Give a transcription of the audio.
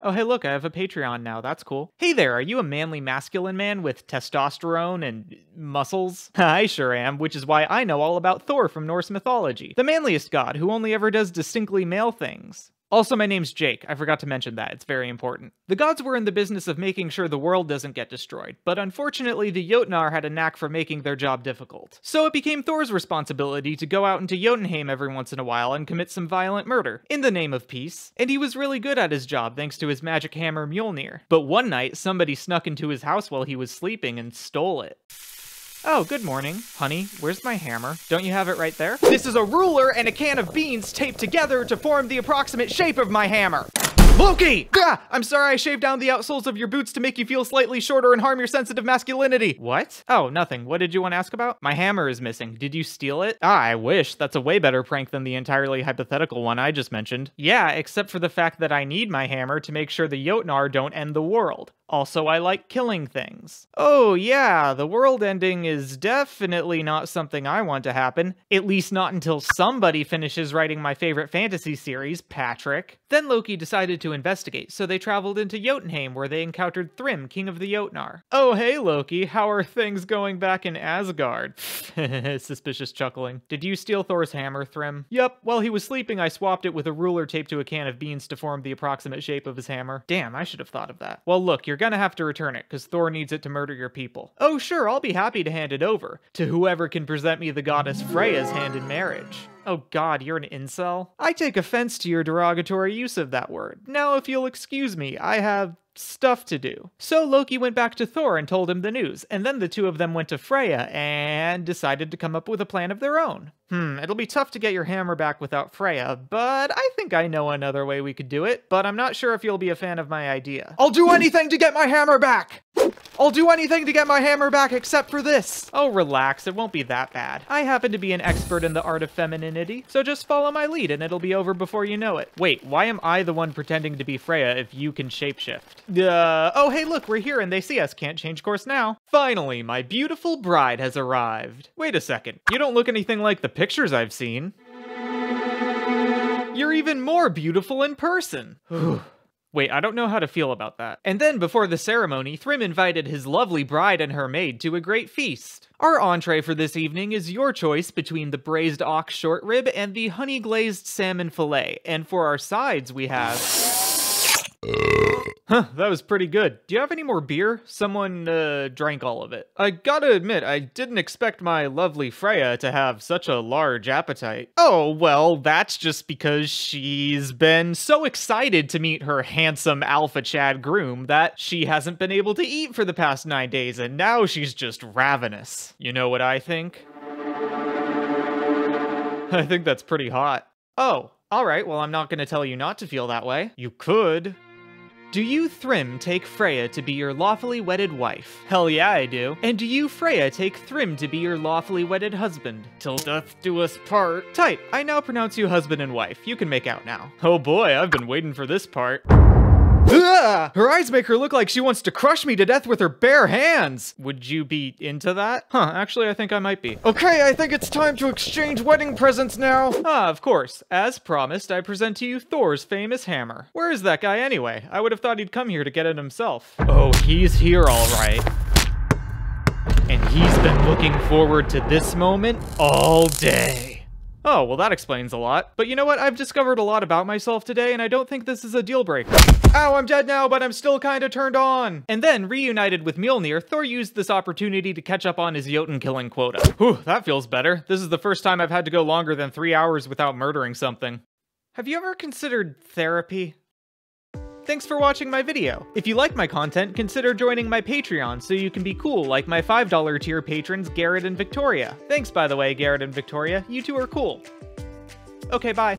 Oh, hey, look, I have a Patreon now. That's cool. Hey there, are you a manly masculine man with testosterone and muscles? I sure am, which is why I know all about Thor from Norse mythology, the manliest god who only ever does distinctly male things. Also, my name's Jake. I forgot to mention that. It's very important. The gods were in the business of making sure the world doesn't get destroyed, but unfortunately, the Jotnar had a knack for making their job difficult. So it became Thor's responsibility to go out into Jotunheim every once in a while and commit some violent murder, in the name of peace. And he was really good at his job thanks to his magic hammer Mjolnir. But one night, somebody snuck into his house while he was sleeping and stole it. Oh, good morning. Honey, where's my hammer? Don't you have it right there? This is a ruler and a can of beans taped together to form the approximate shape of my hammer. Loki! Gah! I'm sorry I shaved down the outsoles of your boots to make you feel slightly shorter and harm your sensitive masculinity. What? Oh, nothing. What did you want to ask about? My hammer is missing. Did you steal it? Ah, I wish. That's a way better prank than the entirely hypothetical one I just mentioned. Yeah, except for the fact that I need my hammer to make sure the Jotnar don't end the world. Also, I like killing things. Oh, yeah, the world ending is definitely not something I want to happen. At least not until somebody finishes writing my favorite fantasy series, Patrick. Then Loki decided to investigate, so they traveled into Jotunheim where they encountered Thrym, king of the Jotnar. Oh, hey, Loki, how are things going back in Asgard? Suspicious chuckling. Did you steal Thor's hammer, Thrym? Yup, while he was sleeping, I swapped it with a ruler taped to a can of beans to form the approximate shape of his hammer. Damn, I should have thought of that. Well, look, you're gonna have to return it, because Thor needs it to murder your people. Oh, sure, I'll be happy to hand it over, to whoever can present me the goddess Freya's hand in marriage. Oh god, you're an incel? I take offense to your derogatory use of that word. Now, if you'll excuse me, I have stuff to do. So Loki went back to Thor and told him the news, and then the two of them went to Freya and decided to come up with a plan of their own. Hmm, it'll be tough to get your hammer back without Freya, but I think I know another way we could do it, but I'm not sure if you'll be a fan of my idea. I'll do anything to get my hammer back! I'll do anything to get my hammer back except for this! Oh, relax, it won't be that bad. I happen to be an expert in the art of femininity, so just follow my lead and it'll be over before you know it. Wait, why am I the one pretending to be Freya if you can shapeshift? Uh, oh hey look, we're here and they see us, can't change course now. Finally, my beautiful bride has arrived. Wait a second, you don't look anything like the pictures I've seen. You're even more beautiful in person. Wait, I don't know how to feel about that. And then, before the ceremony, Thrym invited his lovely bride and her maid to a great feast. Our entree for this evening is your choice between the braised ox short rib and the honey glazed salmon fillet. And for our sides, we have. Huh, that was pretty good. Do you have any more beer? Someone, uh, drank all of it. I gotta admit, I didn't expect my lovely Freya to have such a large appetite. Oh, well, that's just because she's been so excited to meet her handsome alpha Chad groom that she hasn't been able to eat for the past nine days, and now she's just ravenous. You know what I think? I think that's pretty hot. Oh, alright, well, I'm not gonna tell you not to feel that way. You could. Do you, Thrym, take Freya to be your lawfully wedded wife? Hell yeah, I do. And do you, Freya, take Thrym to be your lawfully wedded husband? Till death do us part. Tight, I now pronounce you husband and wife. You can make out now. Oh boy, I've been waiting for this part. Ugh! Her eyes make her look like she wants to crush me to death with her bare hands. Would you be into that? Huh, actually, I think I might be. Okay, I think it's time to exchange wedding presents now. Ah, of course. As promised, I present to you Thor's famous hammer. Where is that guy anyway? I would have thought he'd come here to get it himself. Oh, he's here all right. And he's been looking forward to this moment all day. Oh, well that explains a lot. But you know what? I've discovered a lot about myself today, and I don't think this is a deal breaker. Ow, I'm dead now, but I'm still kinda turned on! And then, reunited with Mjolnir, Thor used this opportunity to catch up on his Jotun killing quota. Whew, that feels better. This is the first time I've had to go longer than three hours without murdering something. Have you ever considered therapy? Thanks for watching my video. If you like my content, consider joining my Patreon so you can be cool like my $5 tier patrons Garrett and Victoria. Thanks by the way, Garrett and Victoria, you two are cool. Okay, bye.